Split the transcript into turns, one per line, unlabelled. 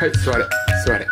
Hey, sweat it, sweat it.